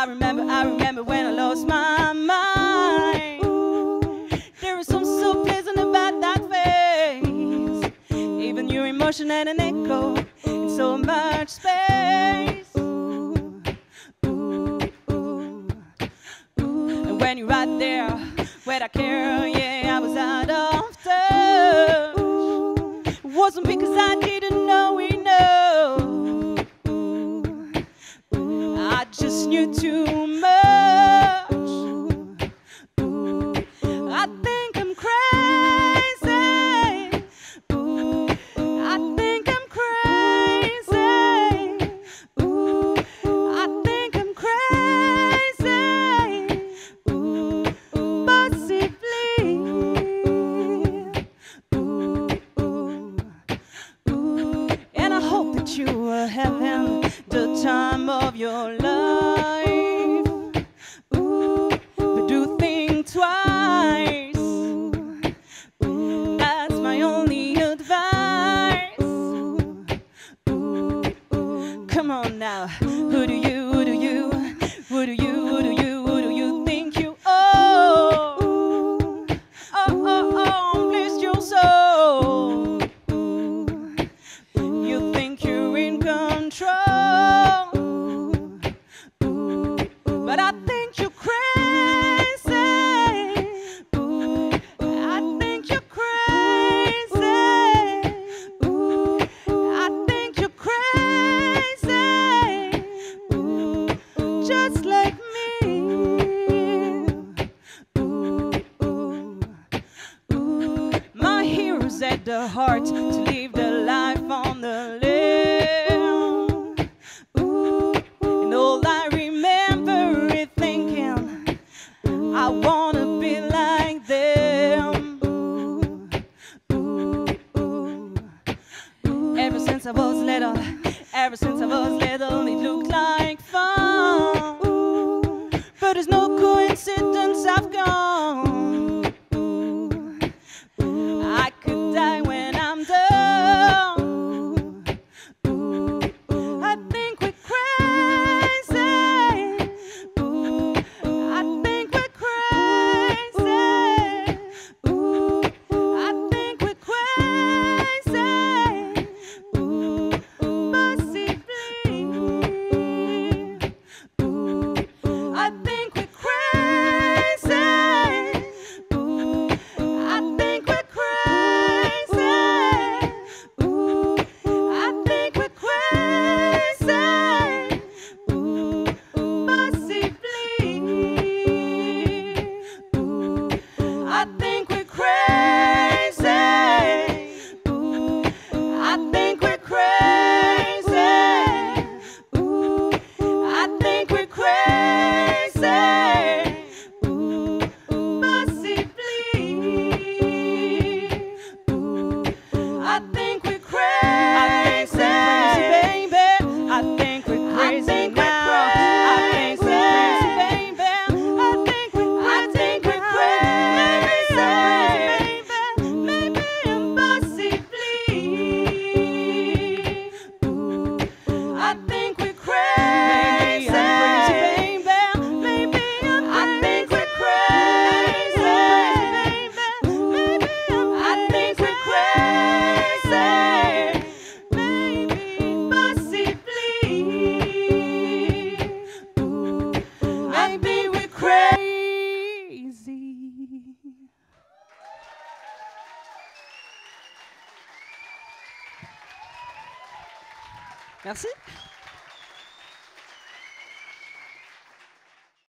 I remember, I remember when I lost my mind. Ooh, there is something so pleasant about that face. Even your emotion had an echo in so much space. And when you're right there, where I care, yeah, I was out of touch. It wasn't because I you are having the time of your life. Come on now, who do you, who do you, who do you, who do you, who do you think you are? Oh, oh, oh, oh bless your soul. You think you're in control, but I the heart to live the life on the limb. Ooh, and all I remember is thinking, I wanna be like them. Ooh, ooh, ooh. Ever since I was little, ever since I was little, it looked like fun. But it's no coincidence I've gone. Ooh, Merci.